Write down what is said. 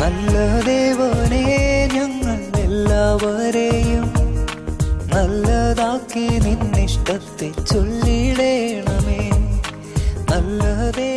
നല്ല ദേവനെ ഞങ്ങൾ എല്ലാവരെയും നല്ലതാക്കി നിന്നിഷ്ടത്തെ ചൊല്ലിടേണമേ. നല്ലതേ